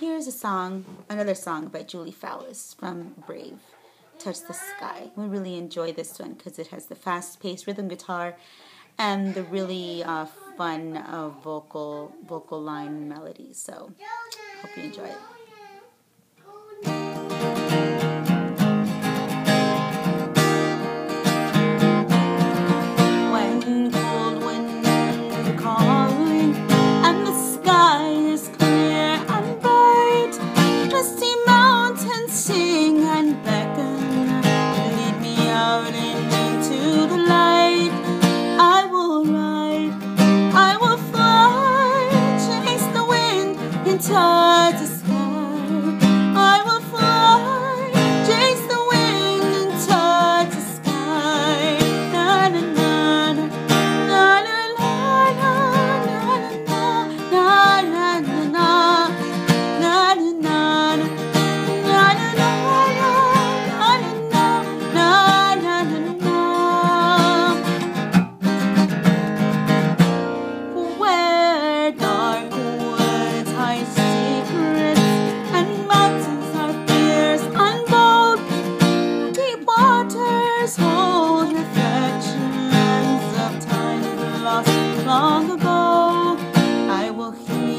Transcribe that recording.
here's a song, another song by Julie Fowlis from Brave, Touch the Sky. We really enjoy this one because it has the fast paced rhythm guitar and the really uh, fun uh, vocal vocal line melody. So, hope you enjoy it. Sky. waters hold reflections of times lost long ago. I will hear.